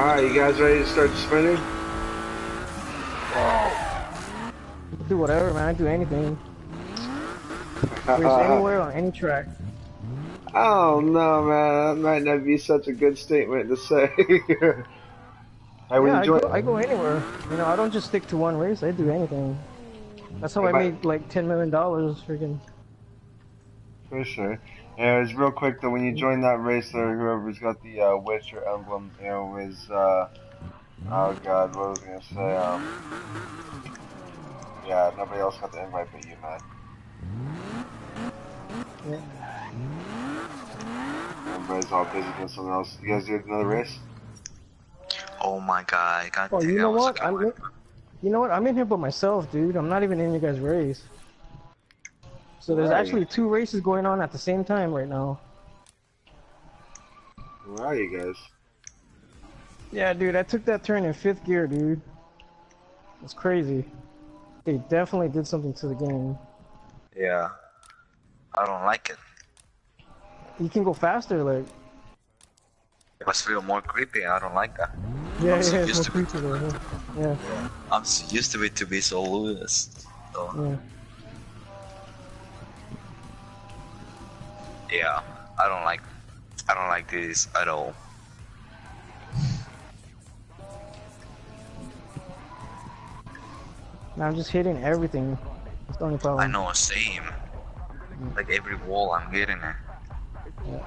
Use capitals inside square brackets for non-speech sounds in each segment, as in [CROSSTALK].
Alright, you guys ready to start spinning? Do whatever, man. I do anything. [LAUGHS] Race anywhere on any track. Oh no, man, that might not be such a good statement to say. [LAUGHS] I would yeah, enjoy. I go, I go anywhere. You know, I don't just stick to one race. I do anything. That's how I I- made like ten million dollars. Freaking. For sure. Yeah, it's real quick though. When you join that race, there, whoever's got the uh, Witcher emblem, you know, is uh, oh god, what was I gonna say? Um, yeah, nobody else got the invite but you, man. Yeah. Everybody's all busy doing something else. You guys do another race? Oh my god, god Oh, damn, you know what? I'm. In, you know what? I'm in here by myself, dude. I'm not even in your guys' race. So there's Where are actually two races going on at the same time right now. Where are you guys? Yeah, dude. I took that turn in fifth gear, dude. It's crazy. They definitely did something to the game. Yeah. I don't like it. You can go faster, like. It must feel more creepy. I don't like that. Yeah, I'm so yeah, it's used more to creepy though. Yeah. yeah. I'm so used to it to be so loose. So, Yeah. Yeah, I don't like. I don't like this at all. Now I'm just hitting everything. That's the only problem. I know, same. Like every wall, I'm getting it. Yeah.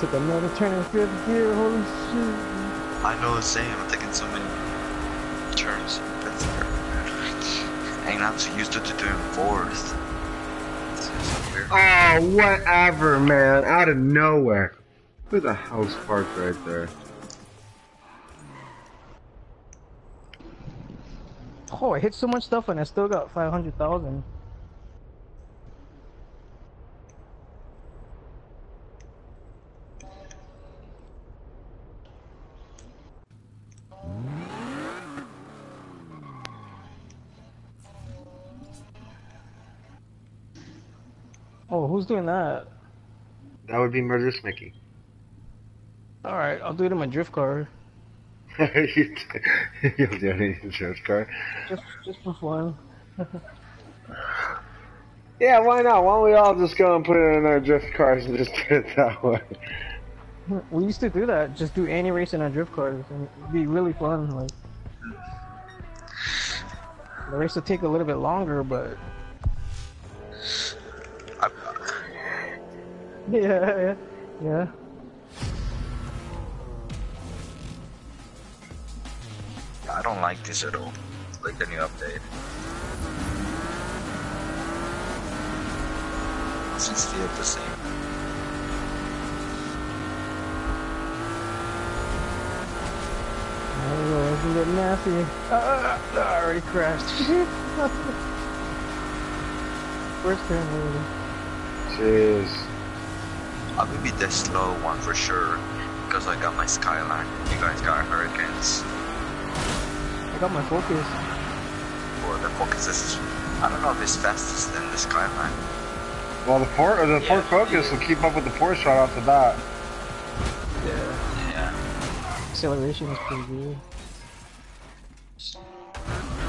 I took another turn in fifth gear. Holy shit. I know, the same. I'm taking so many turns. That's and I'm so used to doing fourth. This is so. Oh, whatever, man. Out of nowhere. Look at the house parked right there. Oh, I hit so much stuff and I still got 500,000. Who's doing that? That would be Murderous Mickey. Alright, I'll do it in my drift car. you [LAUGHS] You'll do it in your drift car. Just just for fun. [LAUGHS] Yeah, why not? Why don't we all just go and put it in our drift cars and just do it that way? [LAUGHS] We used to do that, just do any race in our drift cars, and it'd be really fun. Like the race would take a little bit longer, but [LAUGHS] yeah, yeah, yeah. I don't like this at all. Like the new update. Since feel the same. I don't know, it's a bit nasty. Ah, I already crashed. First turn, already. Jeez. I will be the slow one for sure. Because I got my Skyline. You guys got Hurricanes. I got my focus. Or the Focus is... I don't know if it's fastest than the Skyline. Well, the Ford, or the Ford Yeah. Focus will keep up with the Porsche right off the bat. Yeah. Yeah. Acceleration is pretty good.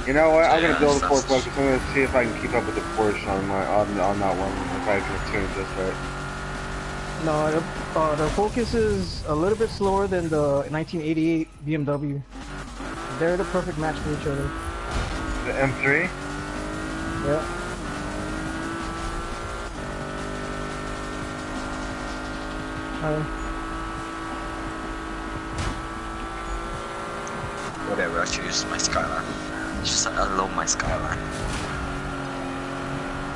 You know what? I'm Yeah, gonna build a that's- Ford Focus. I'm gonna see if I can keep up with the Porsche on my on, on that one. If I can tune it just right. No, the, uh, the Focus is a little bit slower than the 1988 BMW. They're the perfect match for each other. The M3. Yeah. Uh, Whatever, I choose my Skyline. Just I love my Skyline.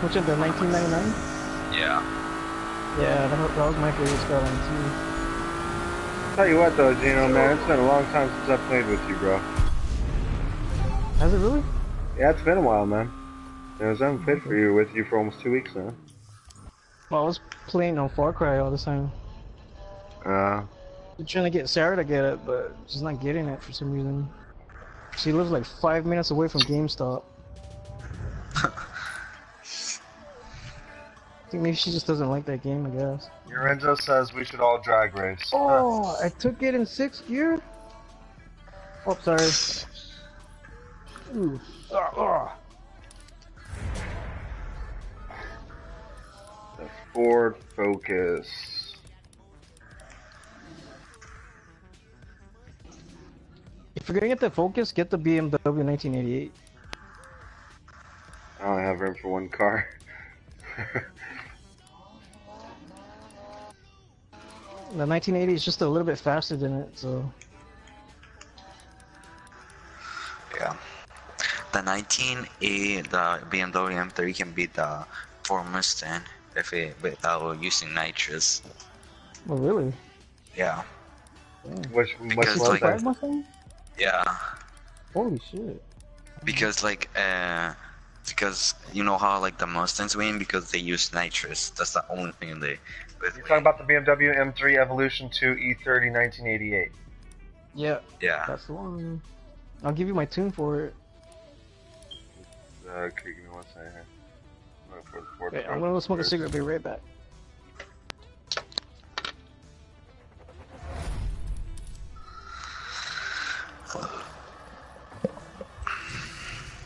which is the 1999? Yeah. Yeah, that, that was my favorite Skyline too. Tell you what though, Gino, man, it's been a long time since I played with you, bro. Has it really? Yeah, it's been a while, man. I was haven't played for you with you for almost two weeks now. Well, I was playing on Far Cry all the time. Uh, I'm trying to get Sarah to get it, but she's not getting it for some reason. She lives like five minutes away from GameStop. [LAUGHS] I think maybe she just doesn't like that game, I guess. Lorenzo says we should all drag race. Oh, I took it in sixth gear? Oh, sorry. Ooh. Ah, ah. The Ford Focus. If you're gonna get the Focus, get the BMW 1988. I only have room for one car. [LAUGHS] The 1980 is just a little bit faster than it, so. Yeah. The 19A, the BMW M3 can beat the Ford Mustang if it without using nitrous. Oh, really? Yeah. Which, Because, what's like- Five Mustang? Yeah. Holy shit. Because like uh because you know how like the Mustangs win because they use nitrous. That's the only thing they with You're talking about the BMW M3 Evolution 2 E30 1988. Yeah, yeah. that's the one. I'll give you my tune for it. Uh, okay, give me one second here. I'm gonna put Ford I'm gonna go smoke a first. cigarette, be right back.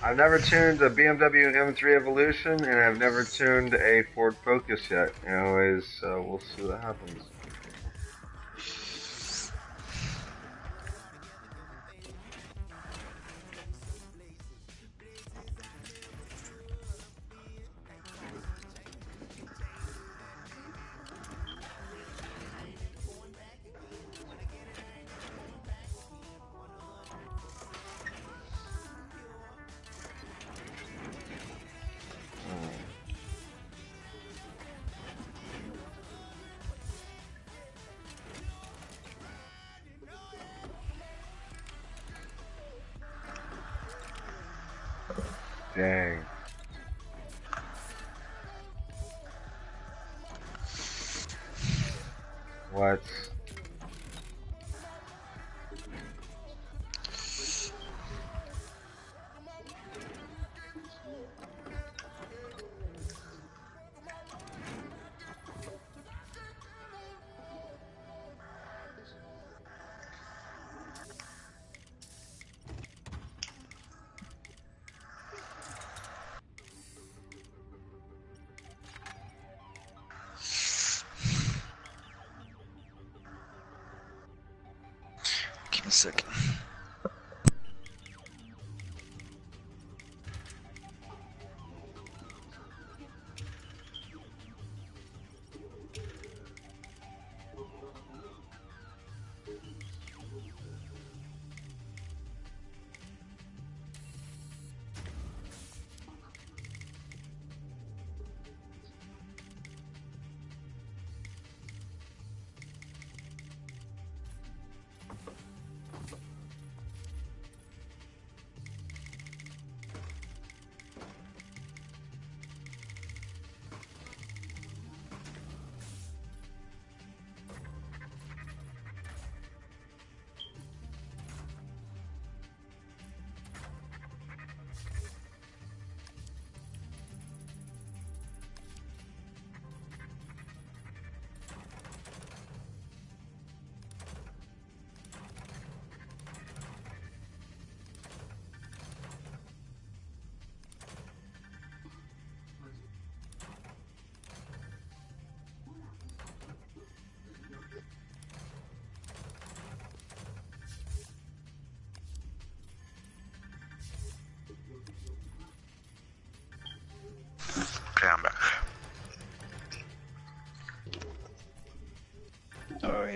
I've never tuned a BMW M3 Evolution, and I've never tuned a Ford Focus yet. Anyways, uh, we'll see what happens.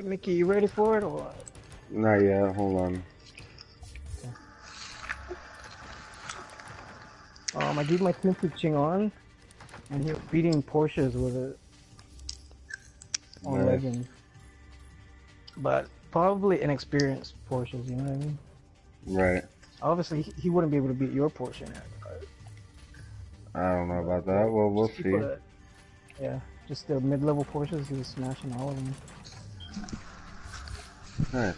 Alright, Mickey, you ready for it or what? Not yet. Hold on. Um, I gave my tune to Ching on, and he was beating Porsches with it. on Nice. Legend. But probably inexperienced Porsches, you know what I mean? Right. Obviously, he- wouldn't be able to beat your Porsche it. I don't know about that. Well, we'll see. But, yeah, just the mid-level Porsches, he was smashing all of them. Nice.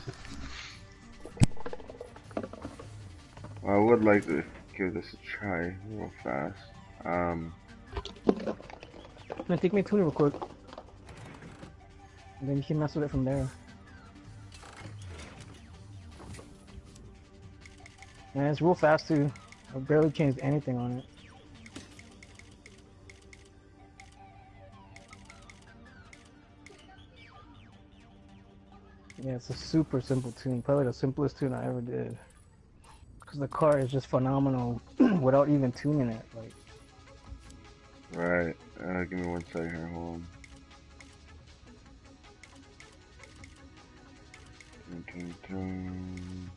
I would like to give this a try real fast. Um, Now take me to it real quick. And then you can mess with it from there. And it's real fast too. I barely changed anything on it. Yeah, it's a super simple tune. Probably the simplest tune I ever did. Because the car is just phenomenal [CLEARS THROAT] without even tuning it. Like, right. Uh, give me one second here. Hold on. Dun, dun, dun.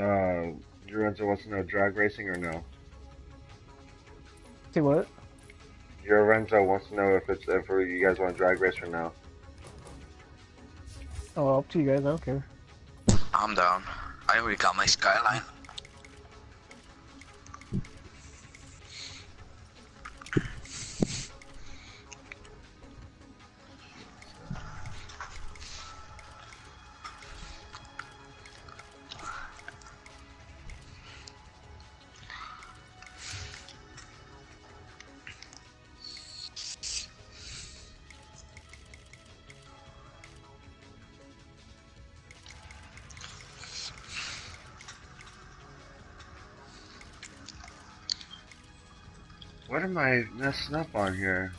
Uh, Lorenzo wants to know drag racing or no? see what? Lorenzo wants to know if it's if you guys want to drag race or no. Oh, up to you guys. I don't care. I'm down. I already got my skyline. Am I messing up on here?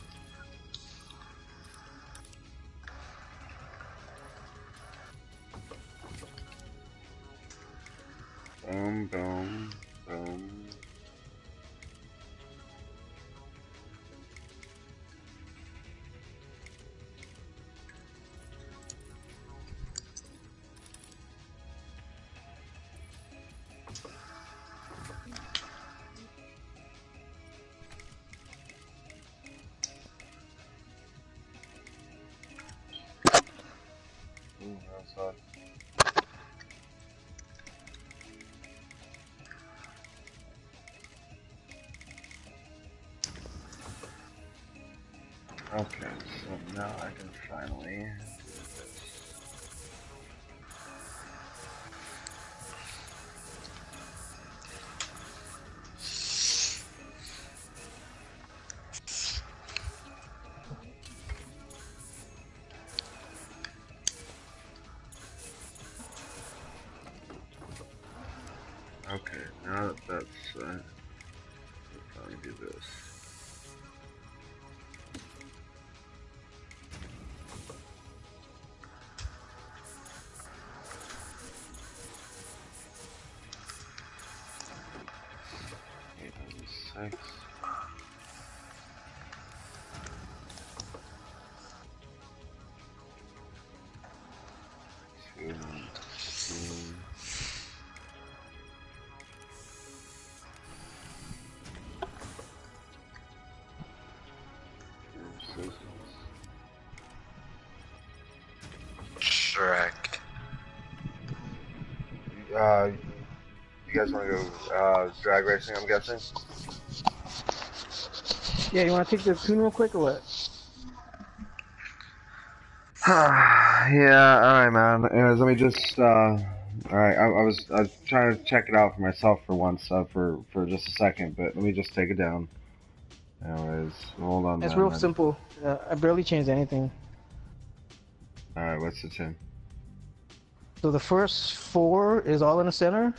Now that that's, uh, we'll probably do this. Eight hundred six. Shrek. Uh, you guys want to go uh, drag racing? I'm guessing. Yeah, you want to take the tune real quick or what? [SIGHS] yeah. All right, man. Anyways, let me just. Uh, all right, I, I was I was trying to check it out for myself for once, uh, for for just a second, but let me just take it down. Anyways, hold on. It's man. real simple. Uh, I barely changed anything. All right, what's the tune? So the first four is all in the center.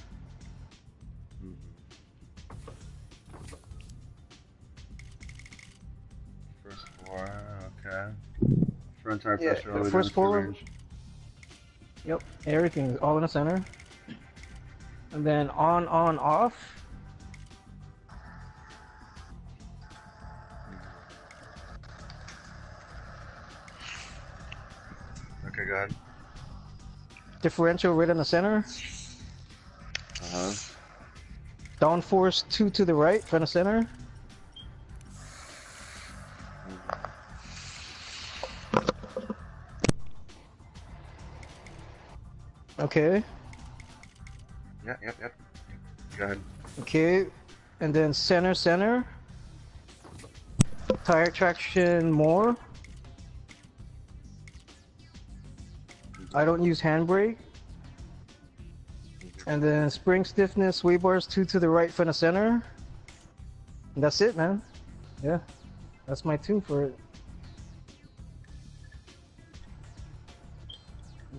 First four. Okay. Front tire Yeah, pressure. the all the way first four- range. Yep, everything is all in the center. And then on, on, off. Okay, go ahead. Differential right in the center. Uh-huh. Downforce two to the right, front of center. Okay, Yep, yep, yep. Go ahead. okay, and then center, center. Tire traction more. I don't use handbrake. And then spring stiffness, sway bars two to the right, front of center. And that's it, man. Yeah, that's my tune for it.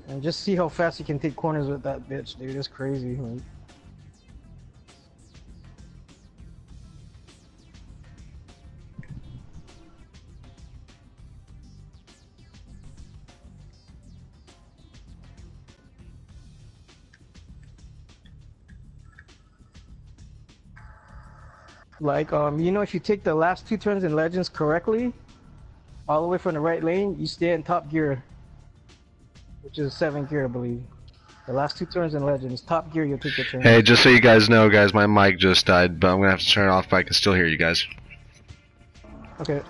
And just see how fast you can take corners with that bitch, dude. It's crazy. Like, um, you know, if you take the last two turns in Legends correctly, all the way from the right lane, you stay in top gear, which is seventh gear, I believe. The last two turns in Legends, top gear, you'll take the turn. Hey, just so you guys know, guys, my mic just died, but I'm gonna have to turn it off, but I can still hear you guys. Okay.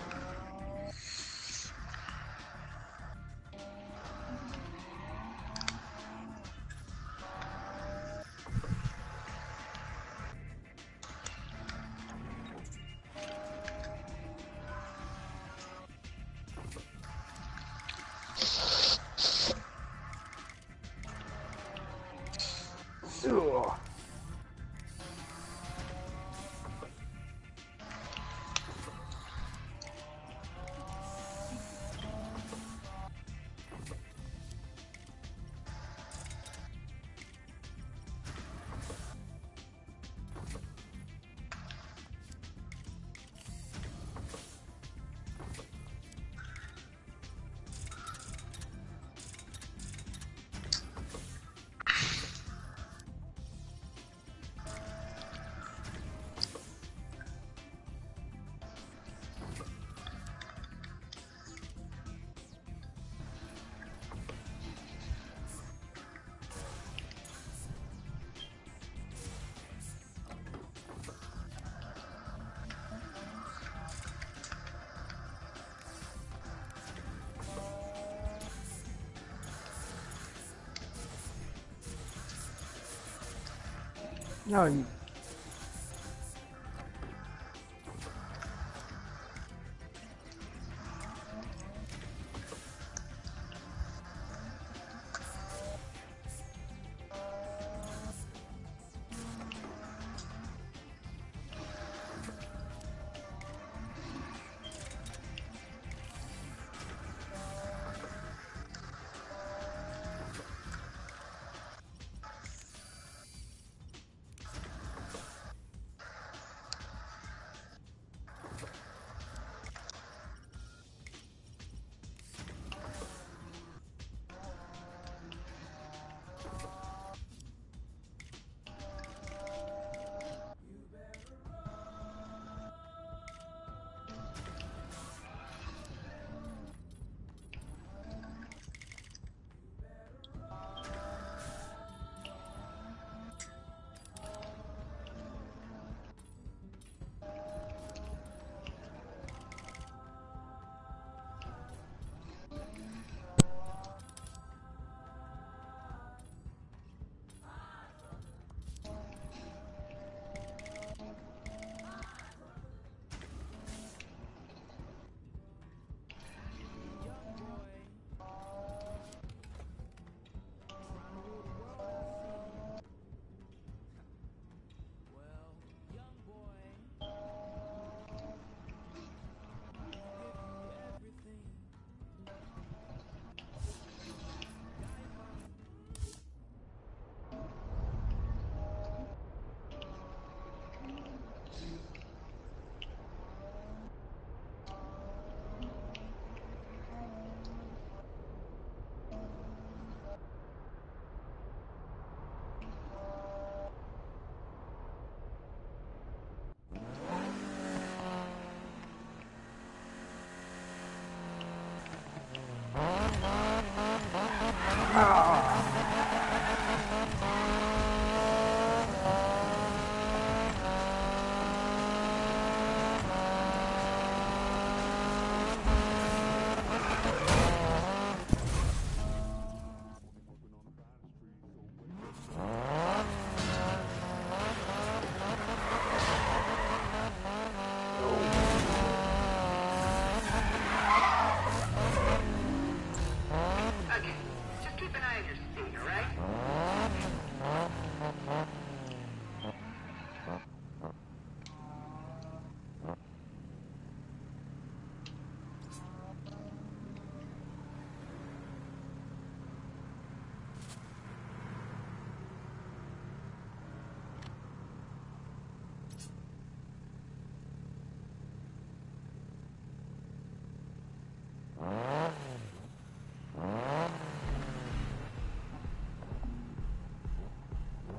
No, you...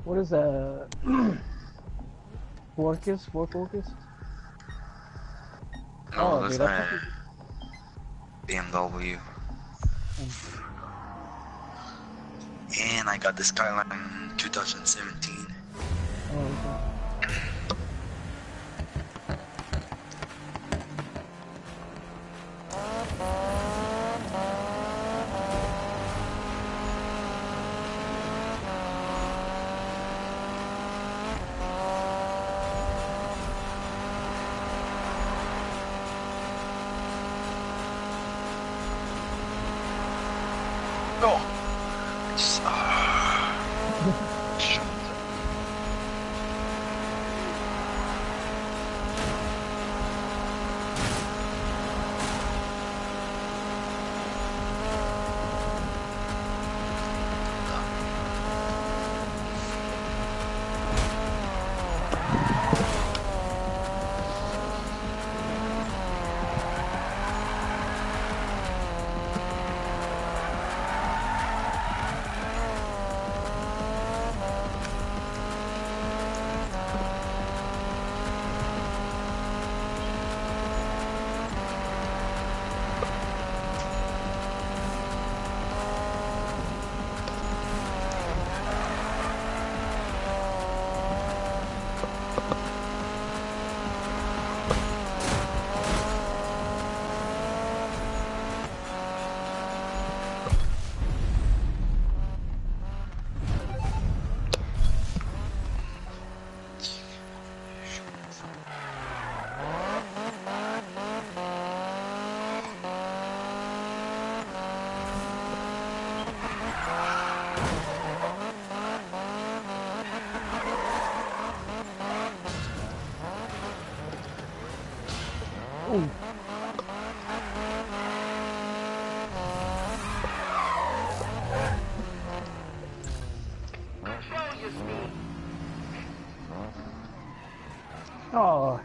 What is that? Focus? Ford Focus? No, Oh, that's dude, not BMW. And I got the Skyline 2017. Oh, okay.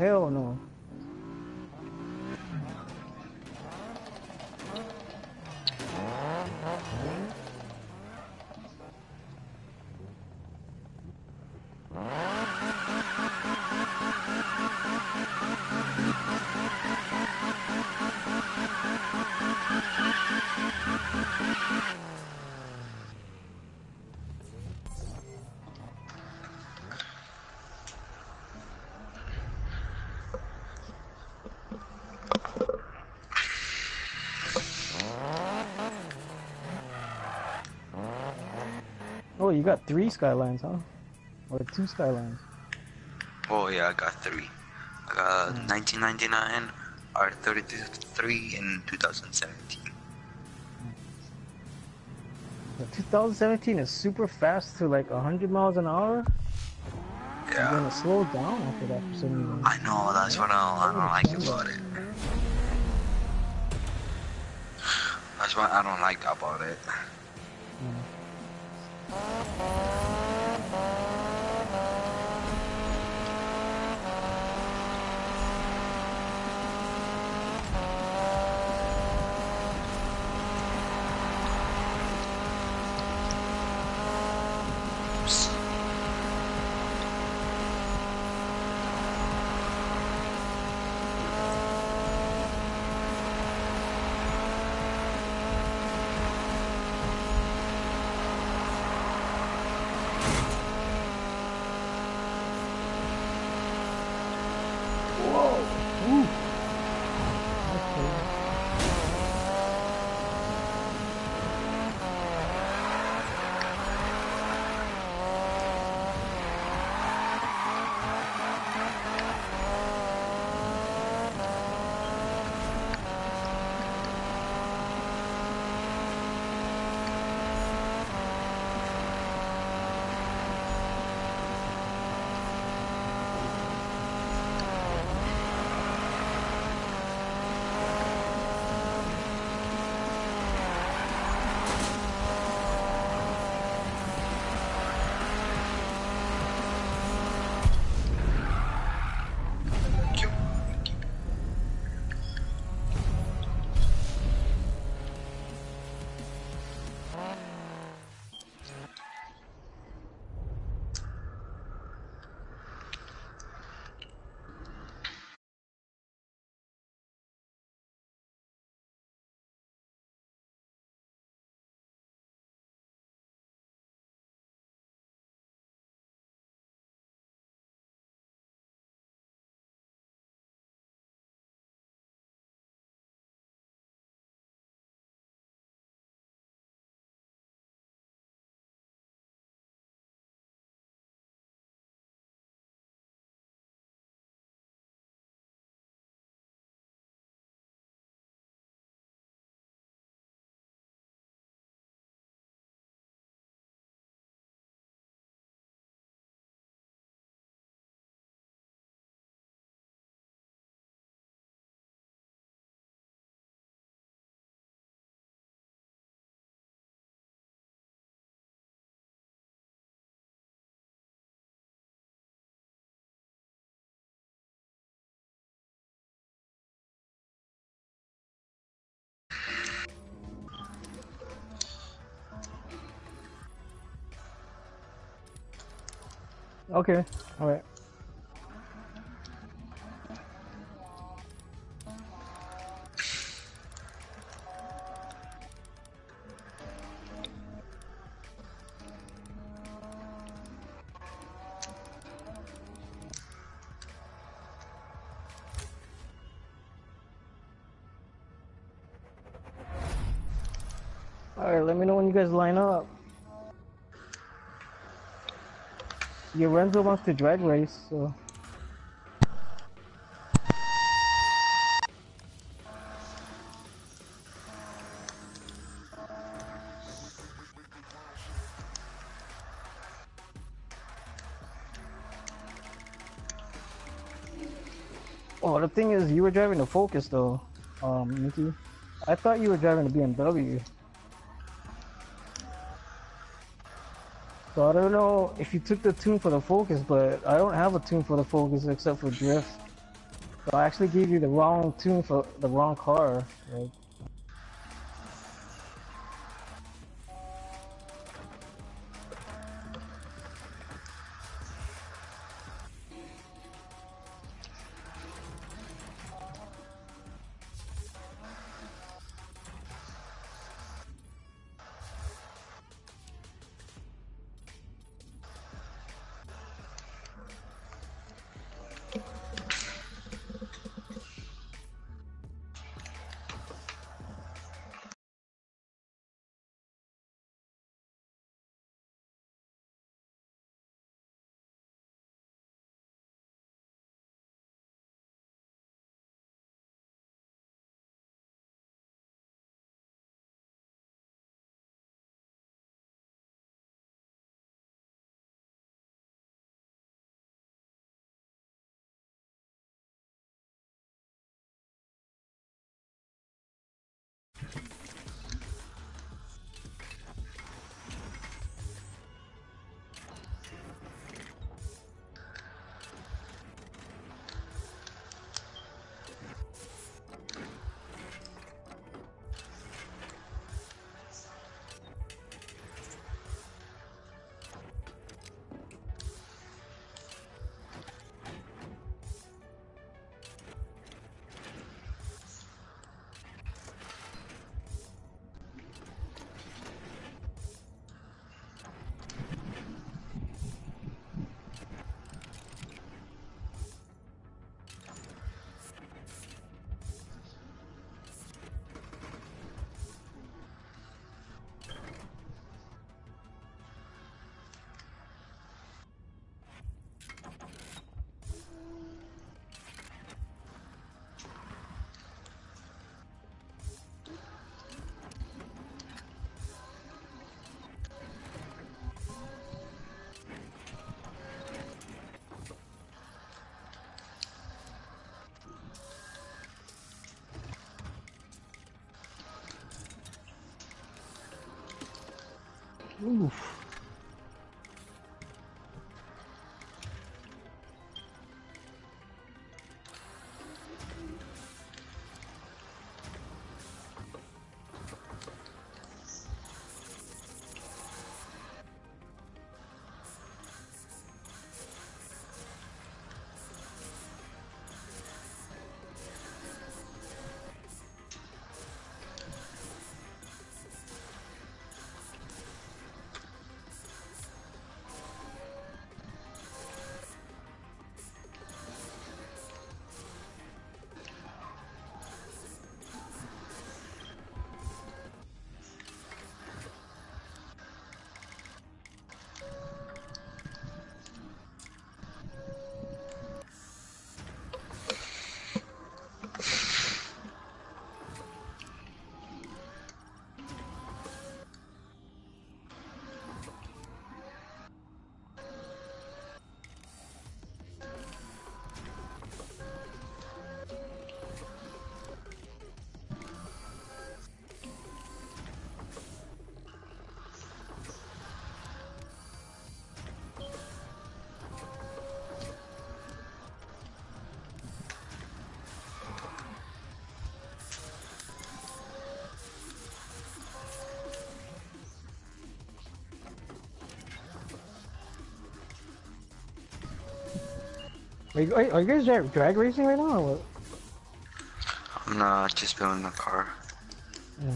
Hell no. Oh, you got three skylines, huh? Or two skylines. Oh yeah, I got three. I got hmm. 1999, R33, and 2017. The 2017 is super fast to like 100 miles an hour. Yeah. You're gonna slow down after that for some reason. I know. That's what I don't, I don't like about it. That's what I don't like about it. Okay, alright. Alright, Renzo wants to drag race, so. Oh, the thing is, you were driving the Focus though, um, Mickey. I thought you were driving the BMW. So I don't know if you took the tune for the Focus, but I don't have a tune for the Focus except for drift. So I actually gave you the wrong tune for the wrong car. Like, oof. Are you, are you guys drag, drag racing right now or what? I'm not just building a car. Yeah.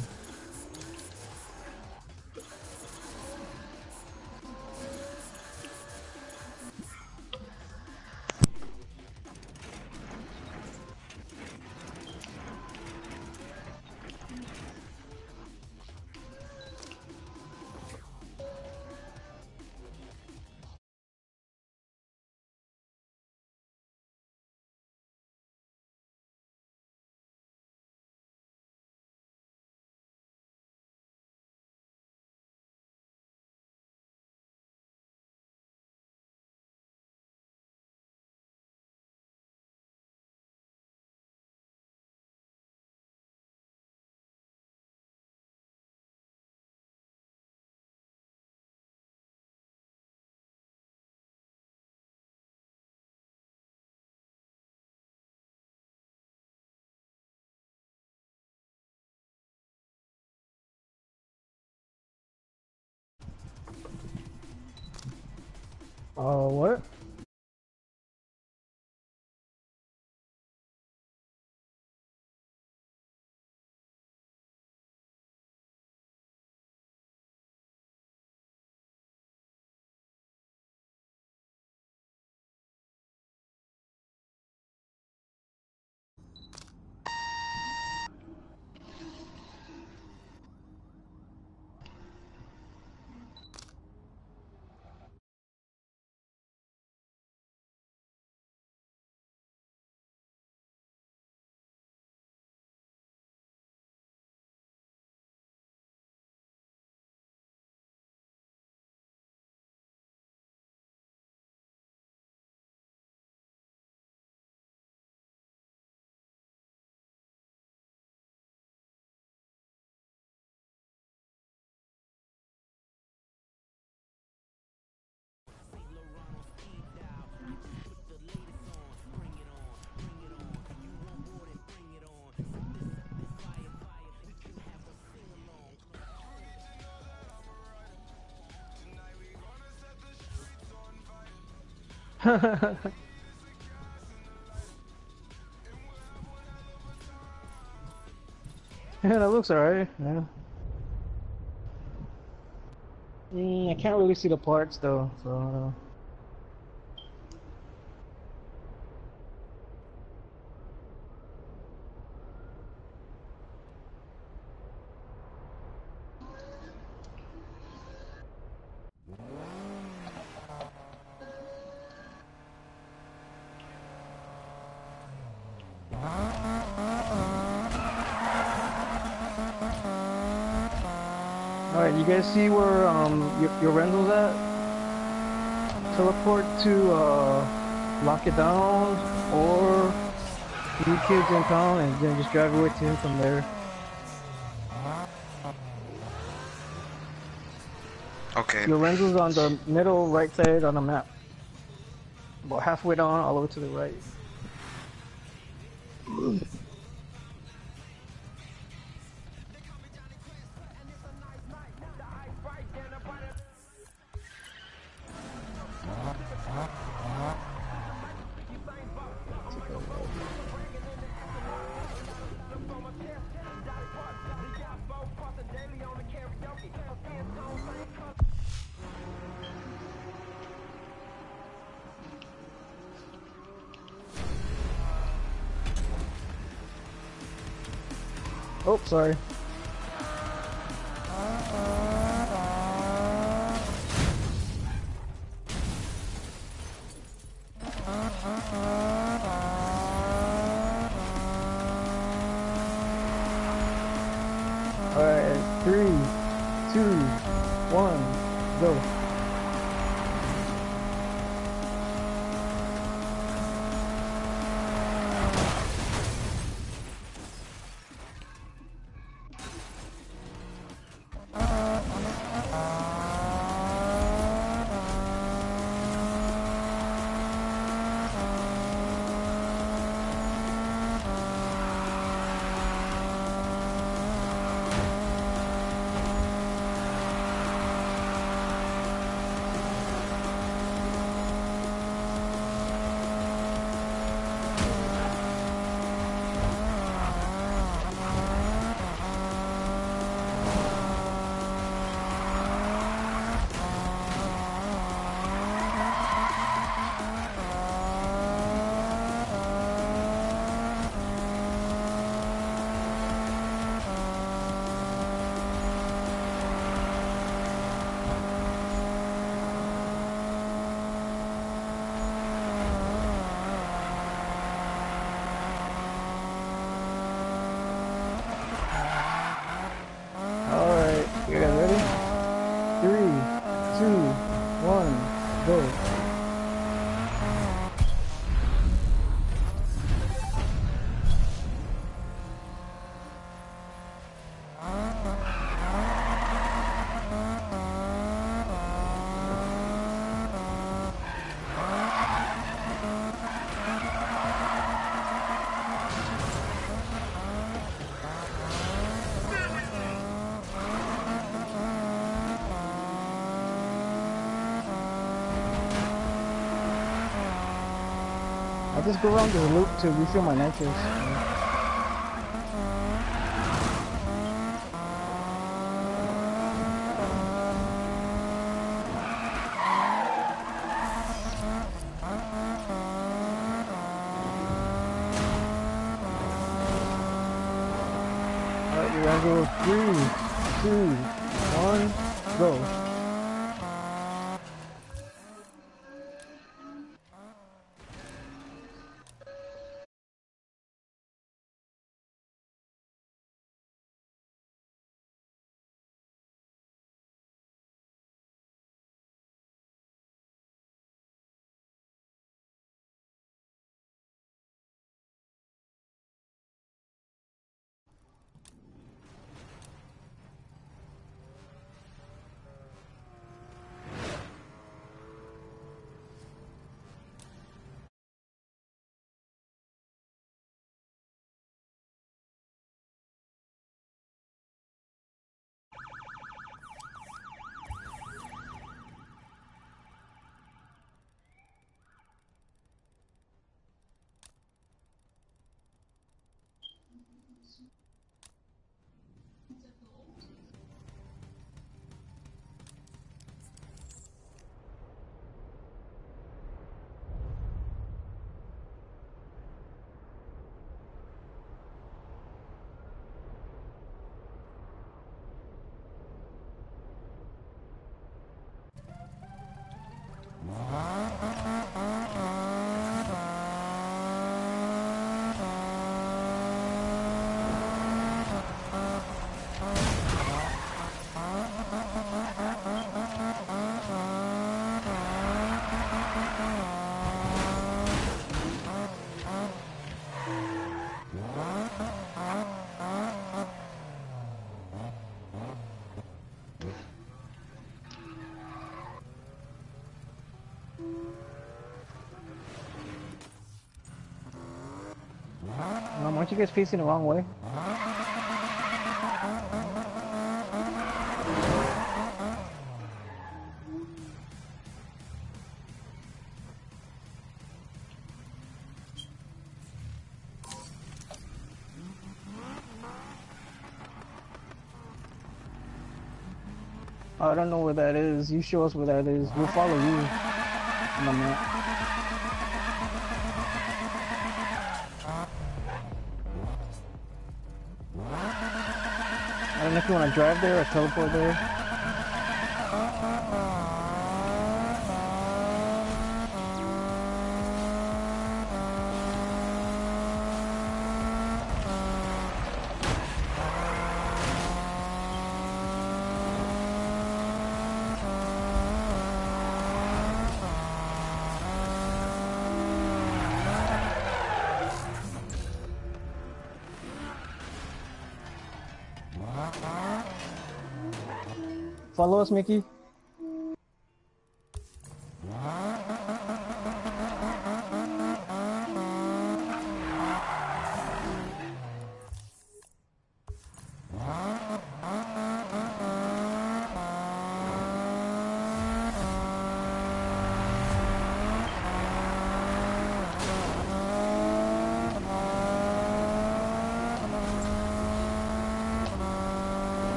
Oh, what? [LAUGHS] Yeah, that looks alright. Yeah. Mm, I can't really see the parts though, so. Alright, you guys see where um your, your rental's at? Teleport to uh lock it down or you kids in town and then just drive away to him from there. Okay. Your rental's on the middle right side on the map. About halfway down all the way to the right. Sorry. Go around this loop to refill my nitrous. Aren't you guys facing the wrong way? I don't know where that is. You show us where that is. We'll follow you. If you want to drive there or teleport there. Follow us,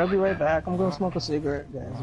I'll be right back. I'm gonna smoke a cigarette, guys.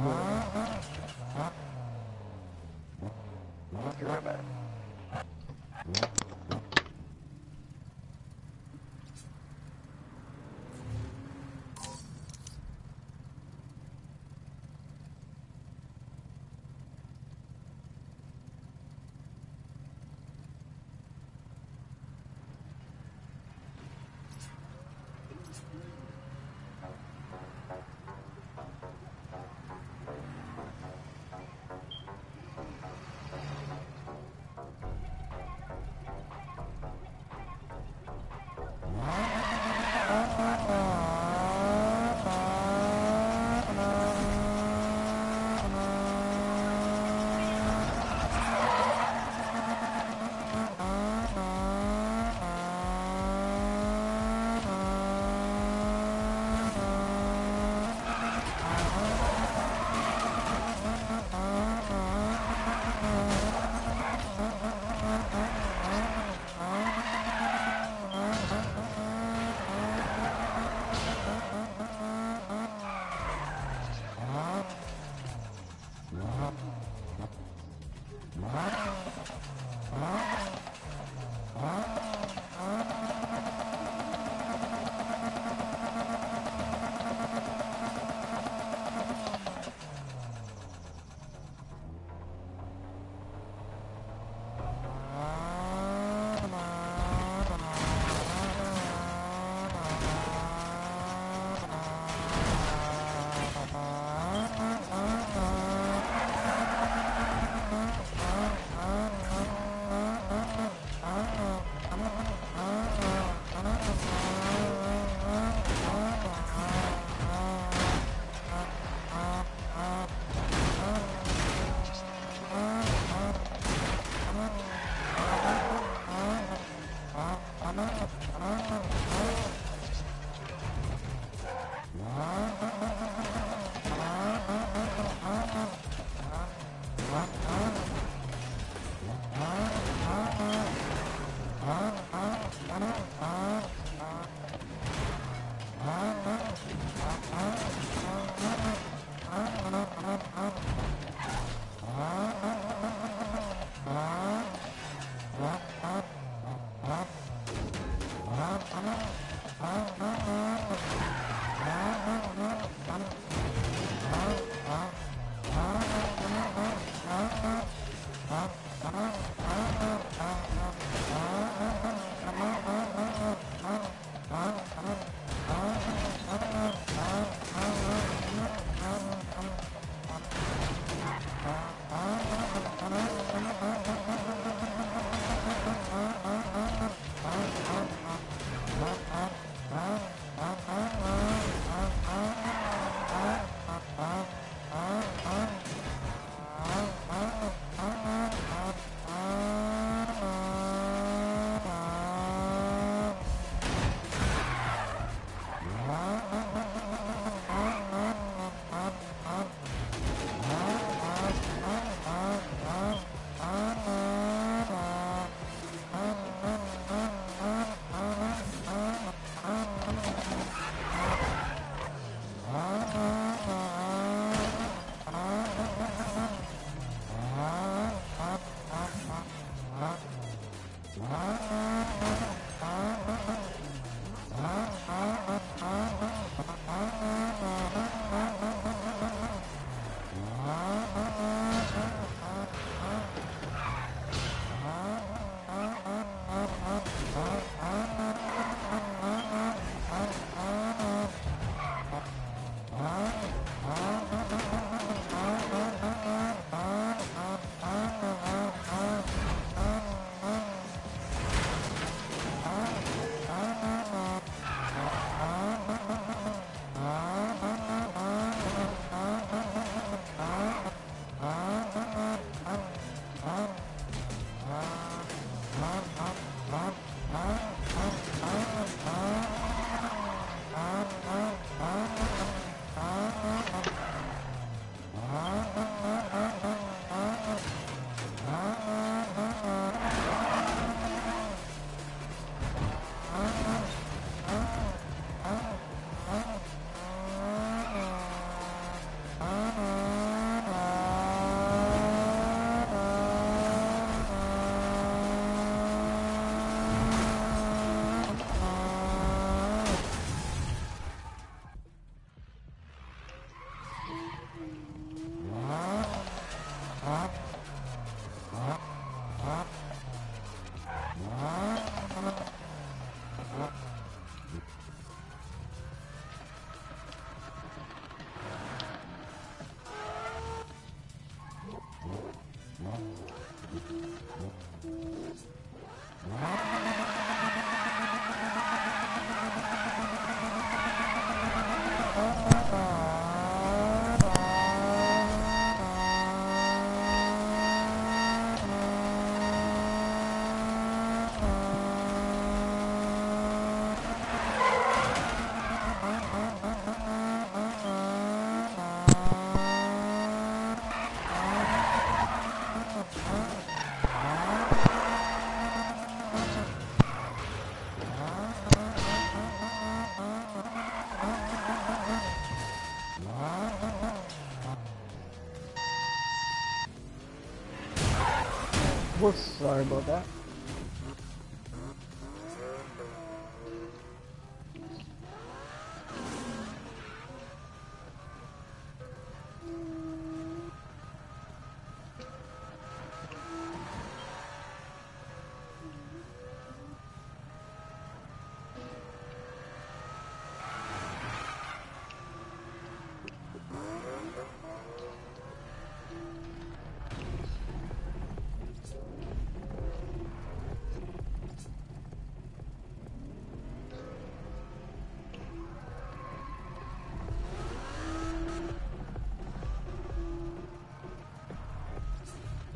Sorry about that.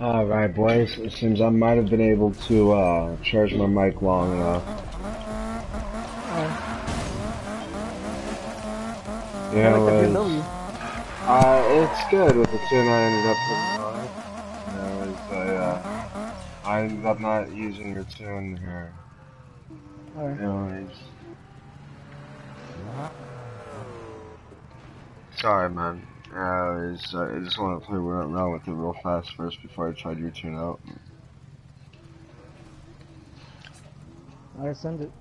Alright, boys. It seems I might have been able to uh, charge my mic long enough. Yeah, it was, uh, it's good with the tune I ended up putting on it. Was, I, uh, I ended up not using your tune here. Alright. Anyways. Sorry, man. Uh, I, uh, I just want to play around with it real fast first before I tried your tune out. Alright, send it.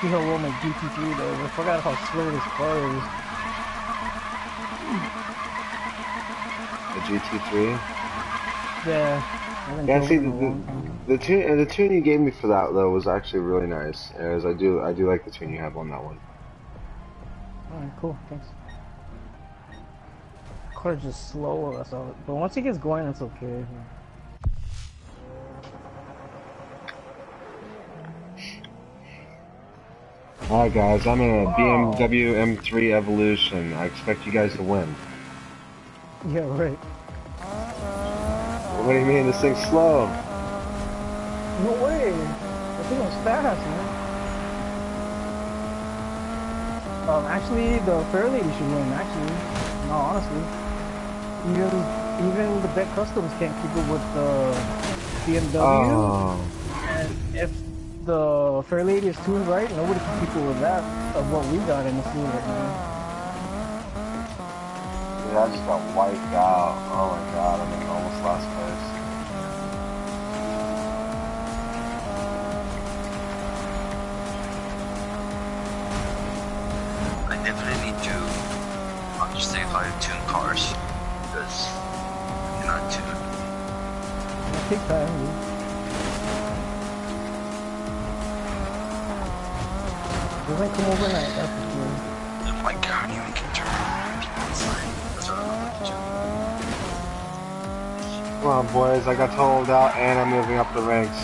See how well my GT3 does. I forgot how slow this car is. The GT3. Yeah. See, the, the, the tune, the tune you gave me for that though was actually really nice. As I do, I do like the tune you have on that one. Alright, cool, thanks. Car's just slow, that's all. But once it gets going, it's okay. All right, guys, I'm in a BMW M3 Evolution. I expect you guys to win. Yeah, right. What do you mean? This thing's slow. No way! I think it was fast, man. Um, actually, the Fairlady should win, actually. No, honestly. Even, even the Bet Customs can't keep up with the BMW. Oh, And if the Fairlady is tuned right, nobody can keep up with that of what we got in the fleet right now. dude, I just got wiped out. Oh my god, I'm in almost last place. I definitely need to understand how to tune cars because I cannot tune. It takes time, dude. Doesn't come overnight, that's Come on, boys. I got told out and I'm moving up the ranks.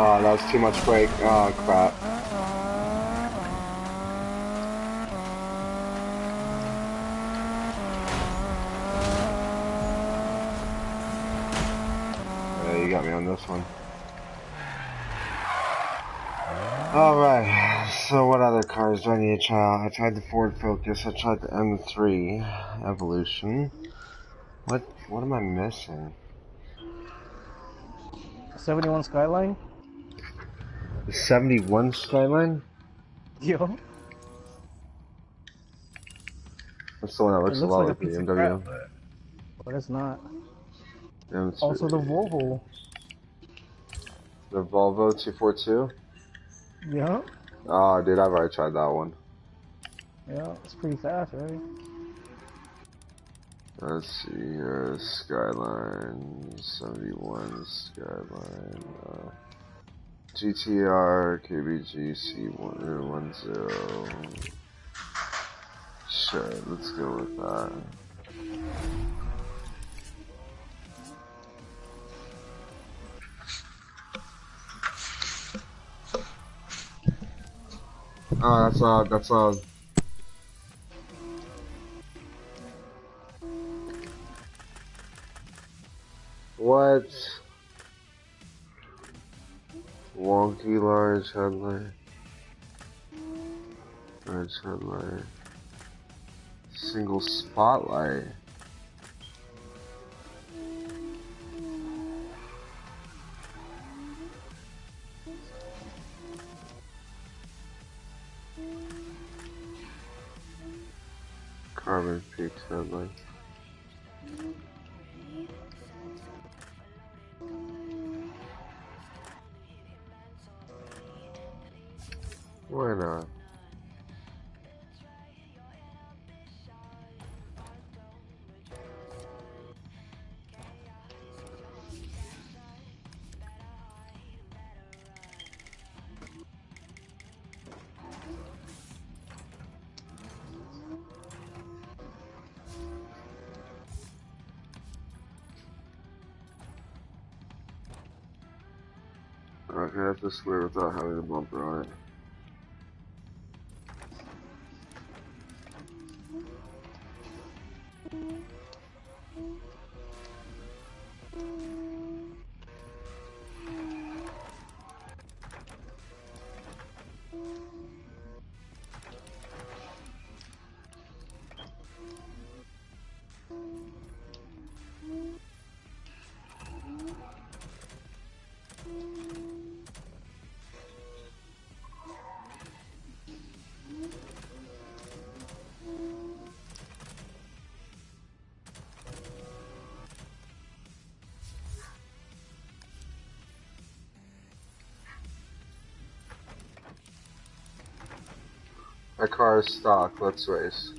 Oh, that was too much brake. Oh, ah, crap. Yeah, you got me on this one. Alright, so what other cars do I need to try out? I tried the Ford Focus, I tried the M3 Evolution. What what am I missing? 71 Skyline? The 71 Skyline? Yo. That's the one that looks, looks a lot like a like, the piece BMW. crap, but, it's not. M3. Also the Volvo. The Volvo 242? Yeah. Oh, dude, I've already tried that one. Yeah, it's pretty fast, right? Let's see here, Skyline, 71 Skyline, uh, GTR, KBG, C1010. Sure, let's go with that. Oh, that's all, that's all. What? Wonky large headlight. Bridge headlight. Single spotlight. Carbon peaks headlight. Why not? To swear without having a bumper on it. My car is stock, let's race.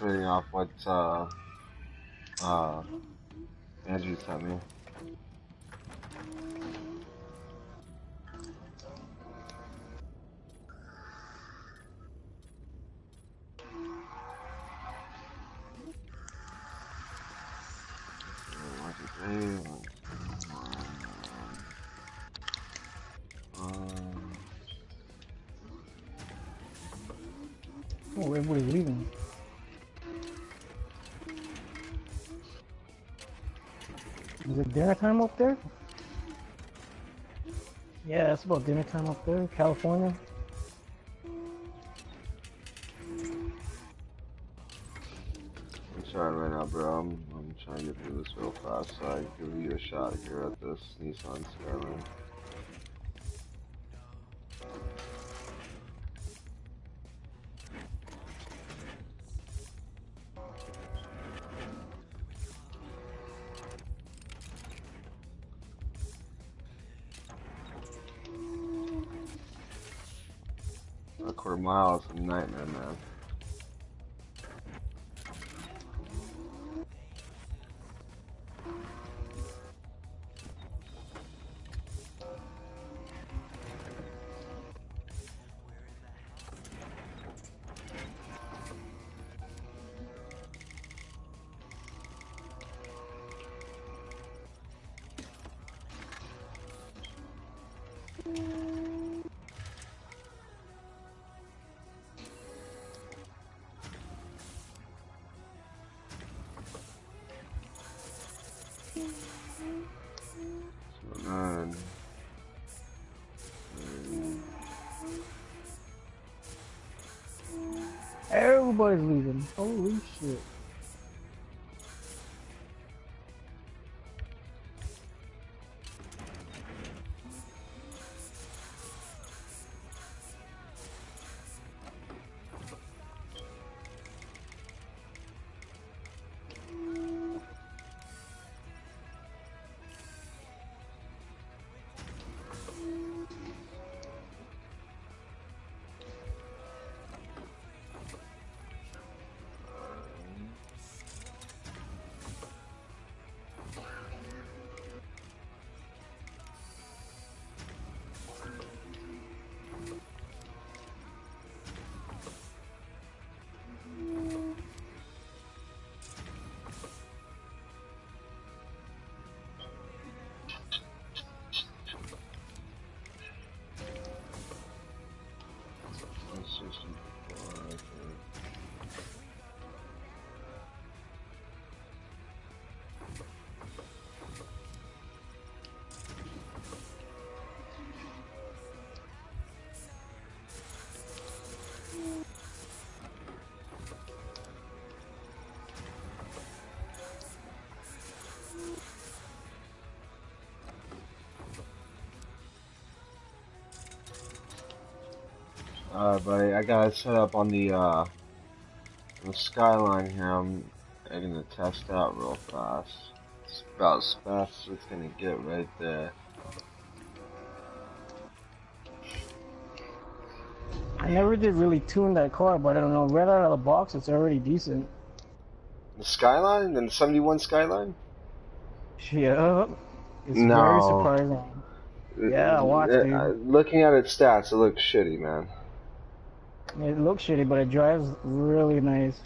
Reading off what uh, time up there? Yeah, it's about dinner time up there, California. I'm trying right now, bro. I'm, I'm trying to do this real fast so I can give you a shot here at this Nissan Skyline. Everybody's leaving. Holy shit. Alright, buddy, I got it set up on the, uh, the skyline here. I'm, I'm gonna test out real fast. It's about as fast as it's gonna get right there. I never did really tune that car, but I don't know. Right out of the box, it's already decent. The skyline? And the 71 skyline? Yeah. It's No. very surprising. Yeah, watch, Uh, dude. uh, Looking at its stats, it looks shitty, man. It looks shitty, but it drives really nice.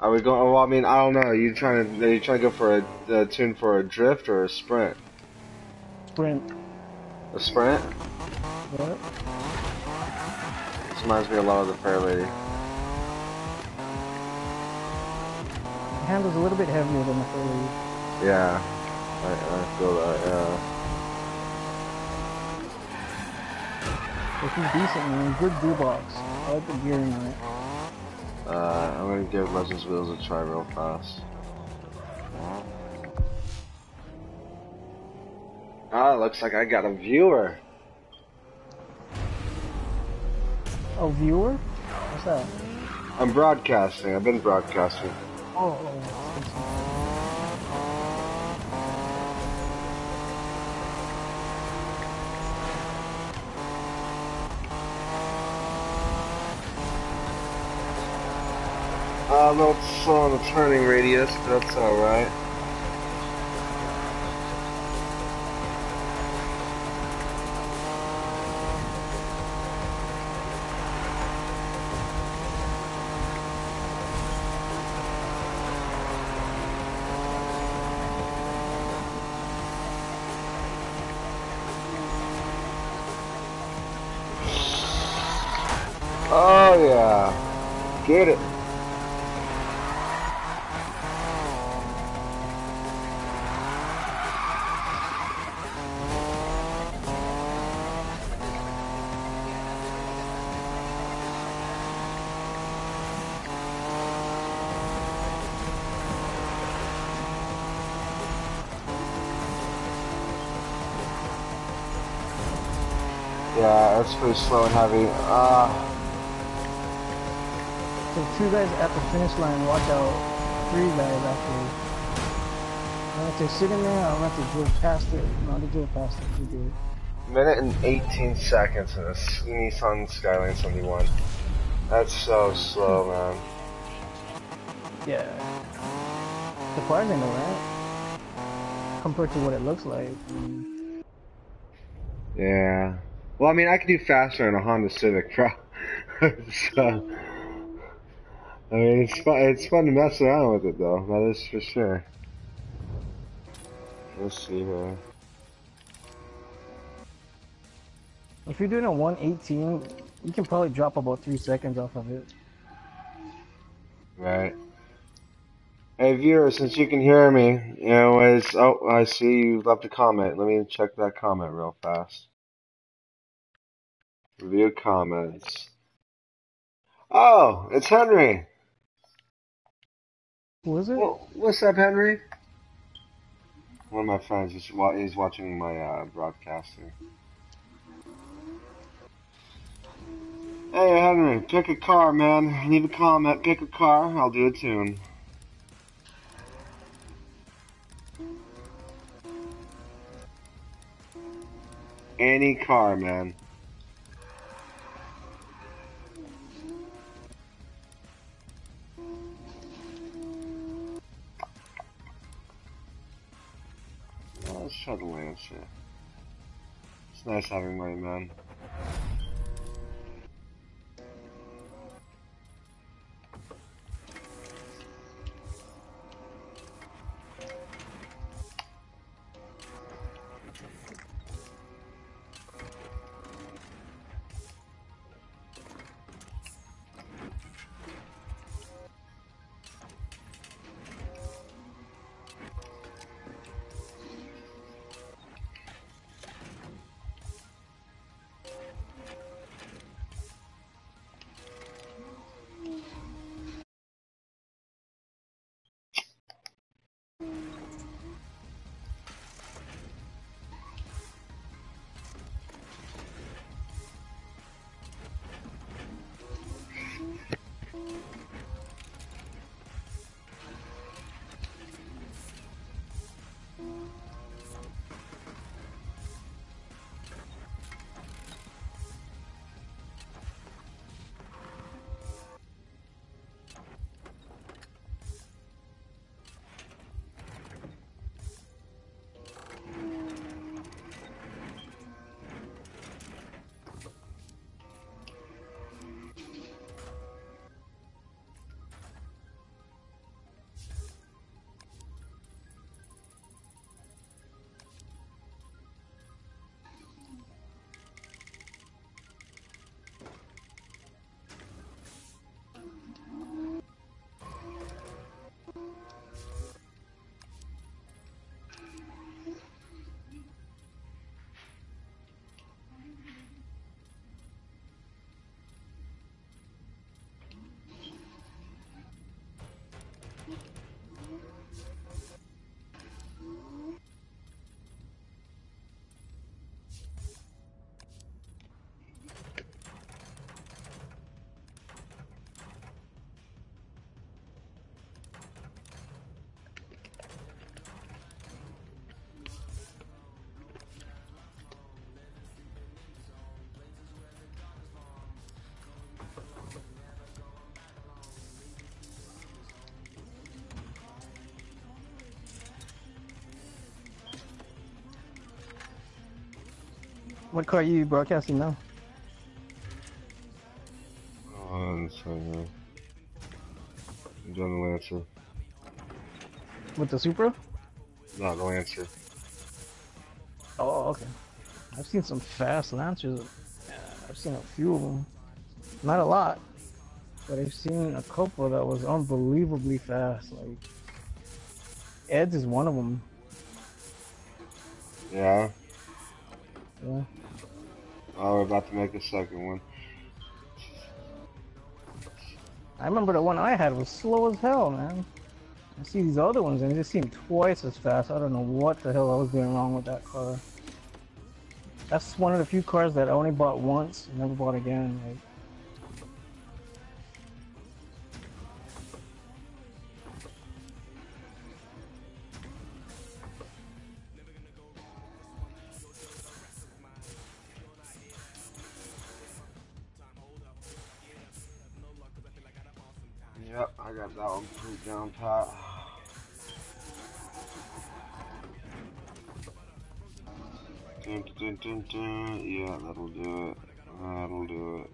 Are we going? Well, I mean, I don't know. Are you trying to? Are you trying to go for a, a tune for a drift or a sprint? Sprint. A sprint? Yeah. This reminds me a lot of the Fairlady. The handle's a little bit heavier than the Philly. Yeah, I, I feel that. Yeah. Which is decent, man. Good gearbox. I like the gearing on it. Uh, I'm gonna give Legends Wheels a try real fast. Ah, looks like I got a viewer. A viewer? What's that? I'm broadcasting. I've been broadcasting. Oh, oh, little slow on the turning radius, but that's alright. Pretty slow and heavy. Uh, So two guys at the finish line, watch out. Three guys actually. And if they're sitting there, I'll have to drive past it. I No, they drove past it. They did. minute and 18 seconds in a Nissan Skyline 71. That's so slow, man. Yeah. Surprising though, right? Compared to what it looks like. Yeah. Well, I mean, I could do faster in a Honda Civic, bro. [LAUGHS] so, I mean, it's fun. It's fun to mess around with it, though. That is for sure. Let's see here. If you're doing a 118, you can probably drop about three seconds off of it. Right. Hey, viewer, since you can hear me, you know, is oh, I see you left a comment. Let me check that comment real fast. Review comments. Oh, it's Henry. Who is it? Well, what's up, Henry? One of my friends is wa- he's watching my uh, broadcaster. Hey, Henry, pick a car, man. Leave a comment. Pick a car. I'll do a tune. Any car, man. Oh, let's try the It's nice having my man. What car are you broadcasting now? Oh, that's so good. I'm doing the Lancer. With the Supra? Not the Lancer. Oh, okay. I've seen some fast Lancers. I've seen a few of them. Not a lot, but I've seen a couple that was unbelievably fast. Like Ed's is one of them. Yeah. Yeah. Oh, we're about to make a second one. I remember the one I had was slow as hell, man. I see these other ones and they just seem twice as fast. I don't know what the hell I was doing wrong with that car. That's one of the few cars that I only bought once and never bought again. Like, Dun, dun, dun, dun. Yeah, that'll do it. That'll do it.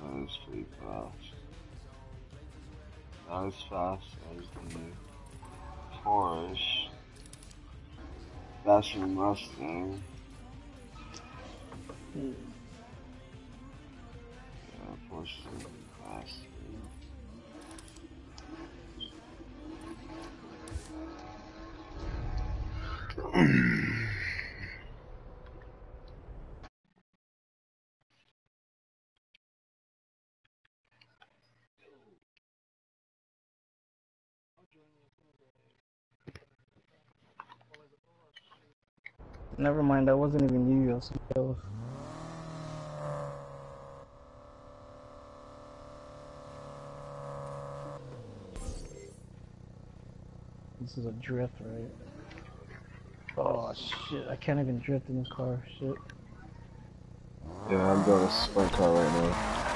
That is pretty fast. Not as fast as the Porsche. That's your Mustang. Never mind, that wasn't even you. That was somebody else. This is a drift, right? Oh shit! I can't even drift in this car. Shit. Yeah, I'm doing a sprint car right now.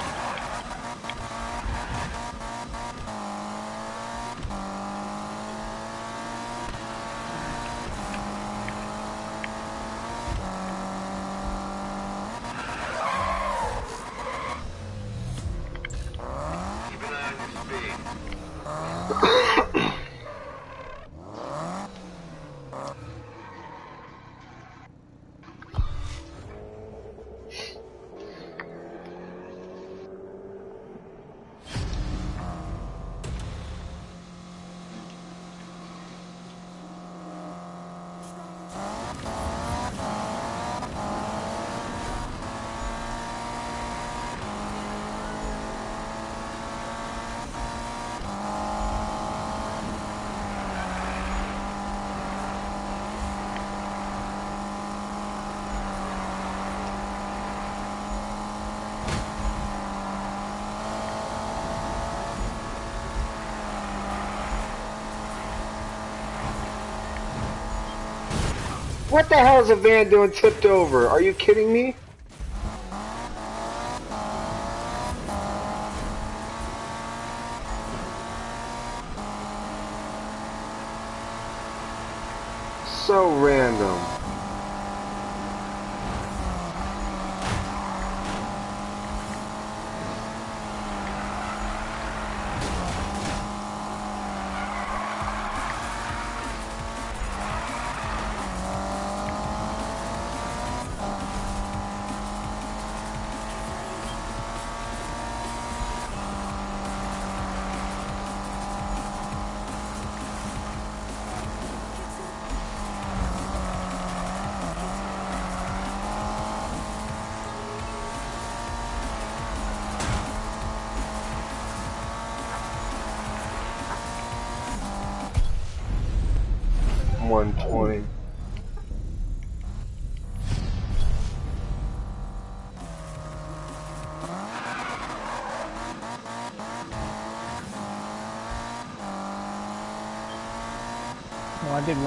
What the hell is a van doing tipped over? Are you kidding me?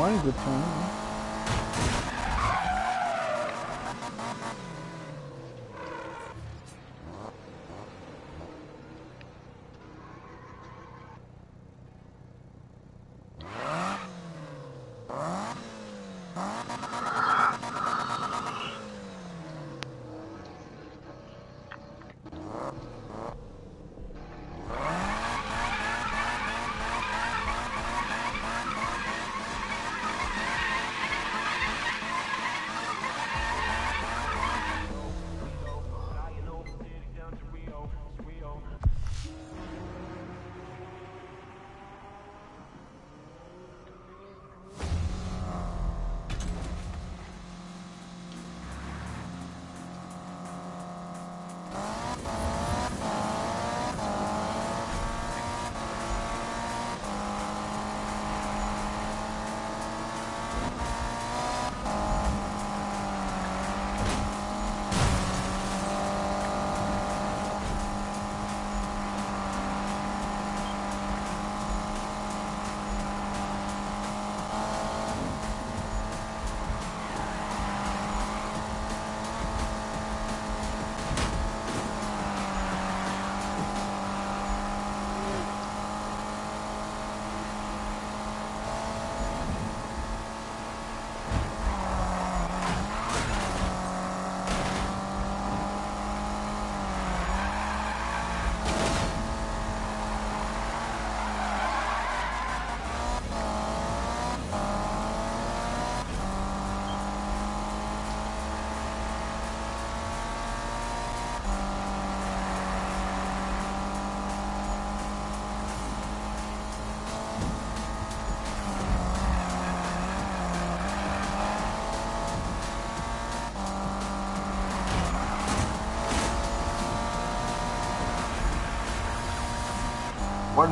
one good time.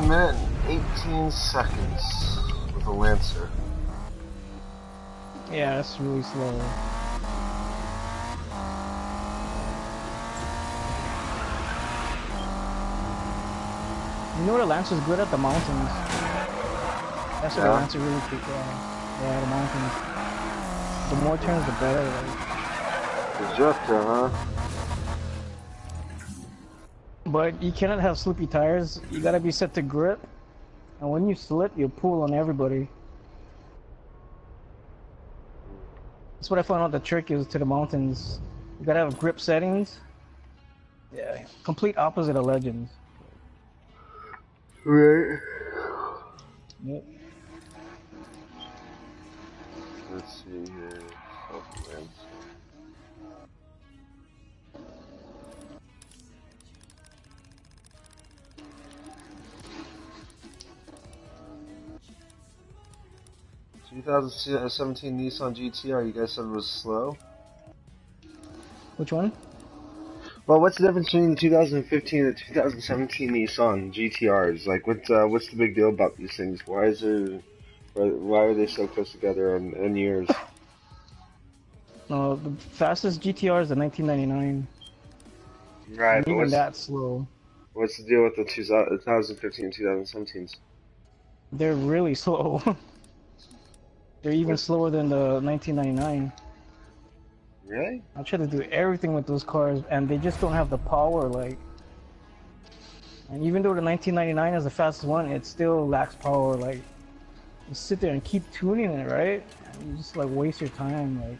minute and 18 seconds with a Lancer. Yeah, that's really slow. You know what a Lancer's good at? The mountains. That's what yeah. a Lancer really good at. Yeah. the mountains. The more turns, the better. Like. Projector, huh? But you cannot have slippy tires. You gotta be set to grip. And when you slip, you'll pull on everybody. That's what I found out the trick is to the mountains. You gotta have grip settings. Yeah, complete opposite of Legends. Right. Yep. Let's see here. 2017 Nissan GTR, you guys said was slow. Which one? Well, what's the difference between the 2015 and 2017 Nissan GTRs? Like, what's uh, what's the big deal about these things? Why is there, why are they so close together in years? [LAUGHS] No, the fastest GTR is the 1999. Right, and even that slow. What's the deal with the 2015 and 2017s? They're really [LAUGHS] slow. They're even slower than the 1999. Really? I try to do everything with those cars, and they just don't have the power. Like, and even though the 1999 is the fastest one, it still lacks power. Like, you sit there and keep tuning it, right? And you just like waste your time. Like,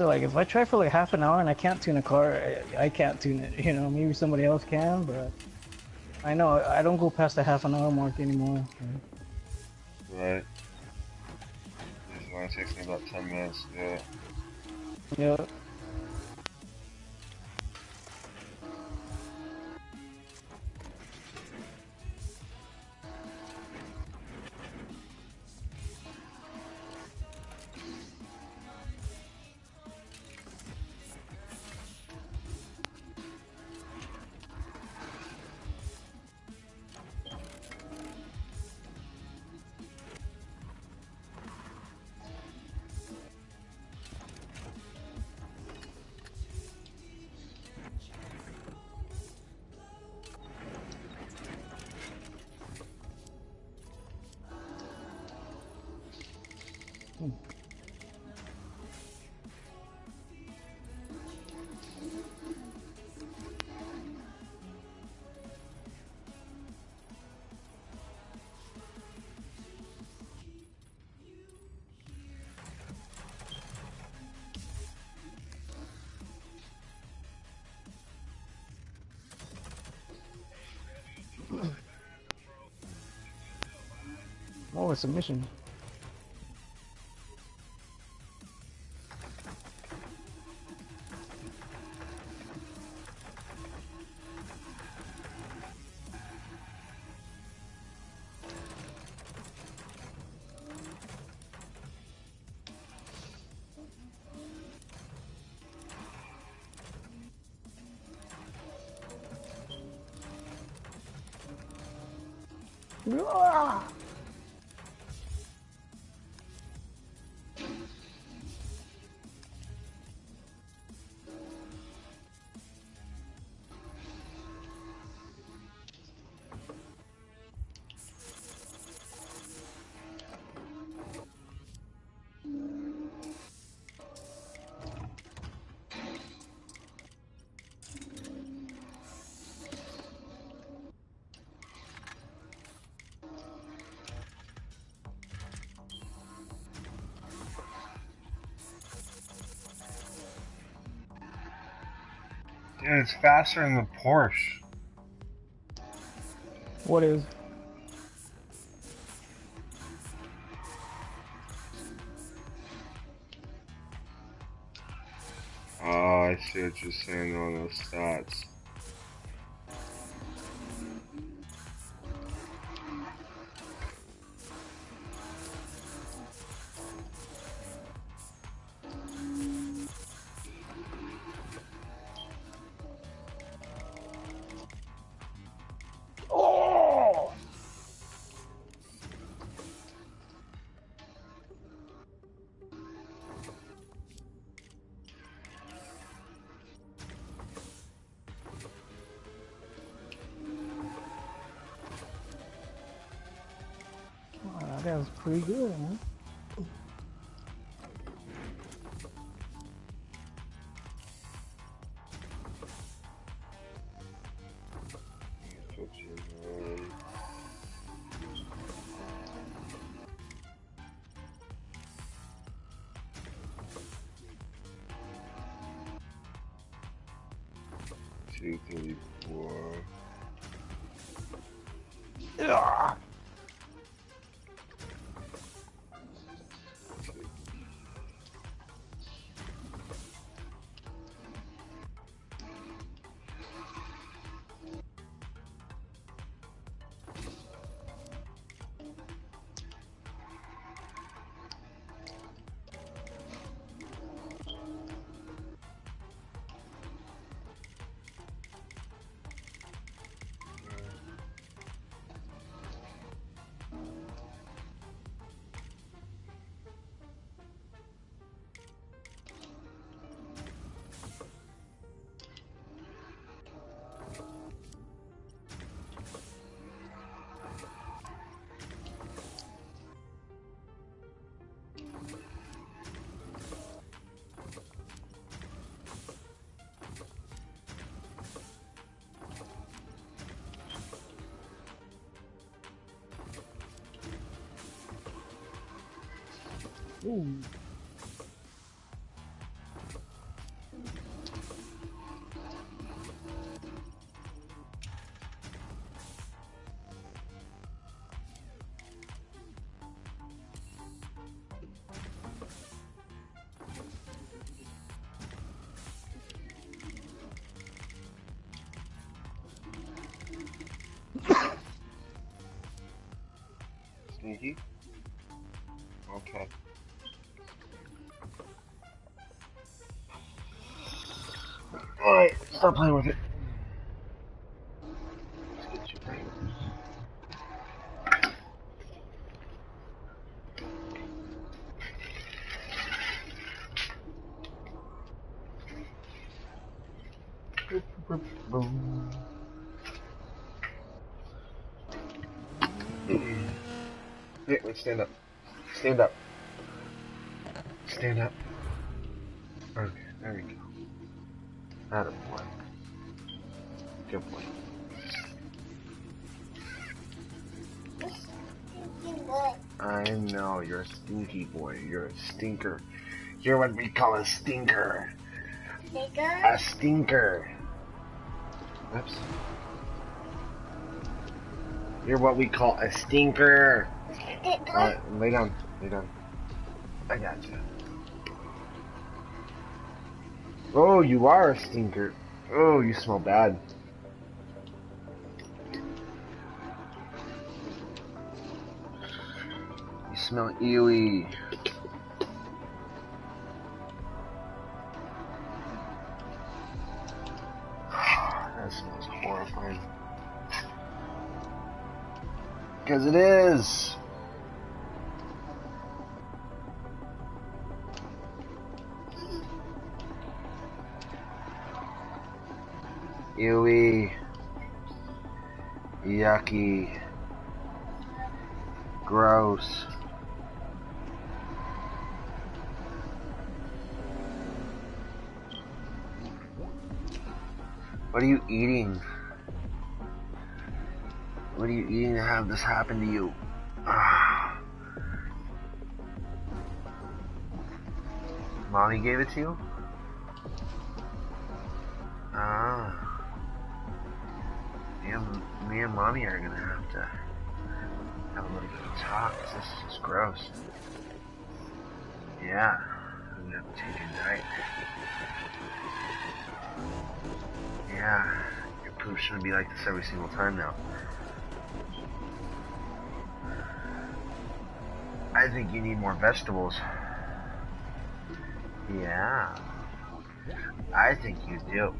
so like if I try for like half an hour and I can't tune a car, I, I can't tune it. You know, maybe somebody else can, but I know I don't go past the half an hour mark anymore. Right. Usually only takes me about 10 minutes to do it. Yeah. A submission. Dude, it's faster than the Porsche. What is? Oh, I see what you're saying on those stats. Pretty good, Sneaky? Okay. Alright, stop playing with it. Let's get you right. Boop, boop, boom. Here, let's stand up. Stand up. Stand up. Okay, there you go. Atta boy. Good boy. I know, you're a stinky boy. You're a stinker. You're what we call a stinker. A stinker. Oops. You're what we call a stinker. Alright, lay down. Lay down. I got you. Oh, you are a stinker. Oh, you smell bad. You smell ewy. Have this happen to you? Ah. Mommy gave it to you? Ah. Me and, me and mommy are gonna have to have a little bit of talk. This is gross. Yeah. I'm gonna have to change your diet. Yeah. Your poop shouldn't be like this every single time now. I think you need more vegetables. Yeah. I think you do.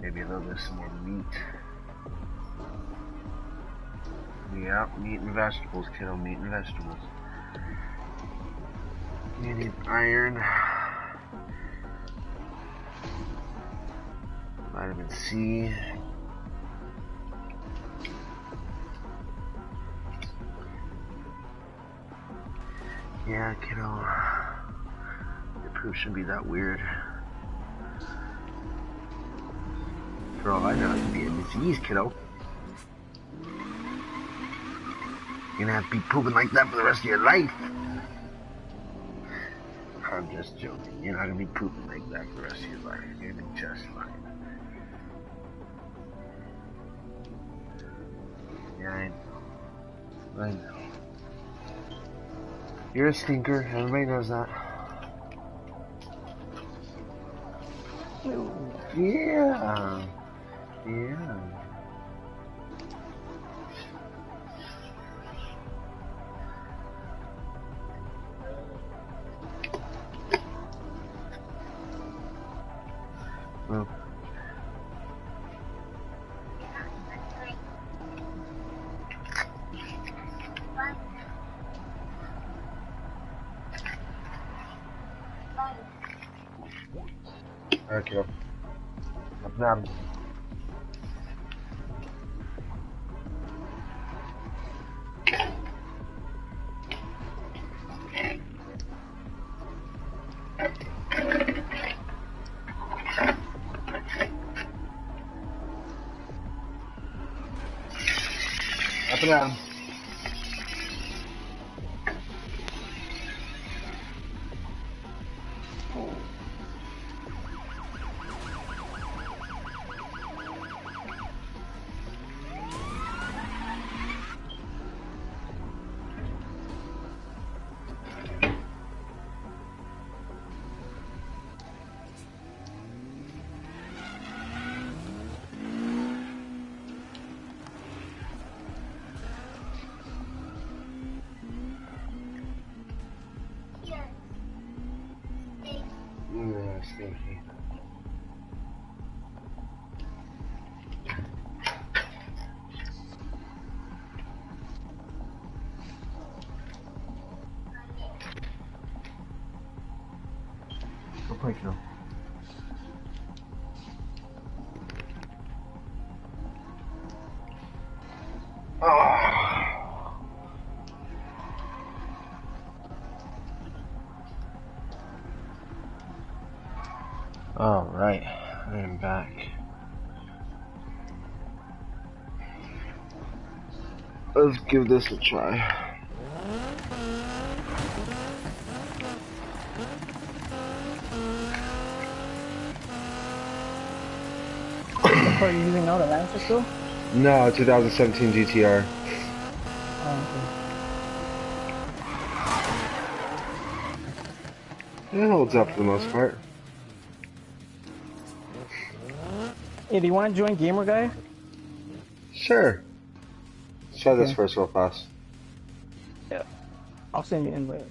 Maybe a little bit some more meat. Yeah, meat and vegetables, kiddo. Meat and vegetables. You need iron. Vitamin C. Yeah, kiddo. Your poop shouldn't be that weird. For all I know, it could be a disease, kiddo. You're gonna have to be pooping like that for the rest of your life. I'm just joking. You're not gonna be pooping like that for the rest of your life. You're gonna be just fine. I know. You're a stinker. Everybody knows that. Yeah. Yeah. All right, I am back. Let's give this a try. Car are you using now? The Lancer still? No, 2017 GTR. Oh, It holds up for the most part. Hey, do you want to join Gamer Guy? Sure. Let's try this first real fast. Yeah. I'll send you an invite.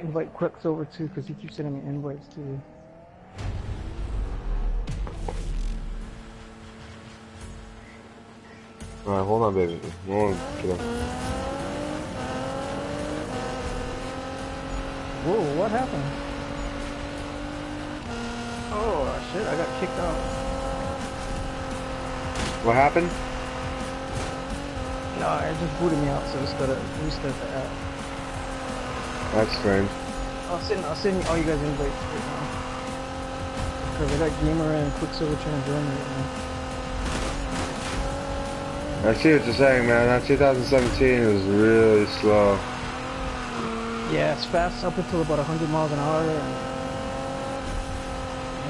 Invite Quicksilver too, because he keeps sending me invites too. Alright, hold on, baby. Hold on. Whoa, what happened? Oh shit, I got kicked out. What happened? No, it just booted me out, so it's gotta restart the app. That's strange. I'll send I'll send all you guys invites right now. Cause I got Gamer and Quicksilver trying to join me right now. I see what you're saying, man. That 2017 is really slow. Yeah, it's fast up until about 100 miles an hour, and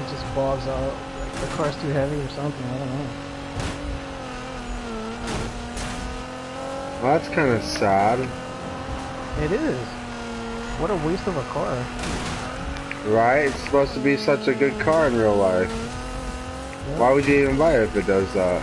it just bogs out. Like the car's too heavy or something. I don't know. Well, that's kind of sad, It is. What a waste of a car. right? It's supposed to be such a good car in real life. Why would you even buy it if it does that?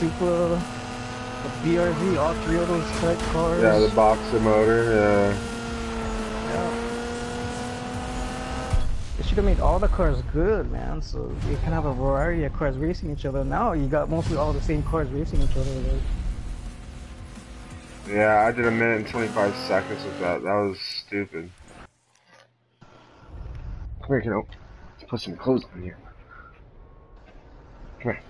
A lot of cars are like that, man. A lot of them. The Supra, The BRZ, all three of those type cars. Yeah, the boxer motor. Yeah. Yeah. They should have made all the cars good, man. So you can have a variety of cars racing each other. Now you got mostly all the same cars racing each other. Like, Yeah, I did a minute and 25 seconds with that. That was stupid. Come here, kiddo. Let's put some clothes on you. Come here.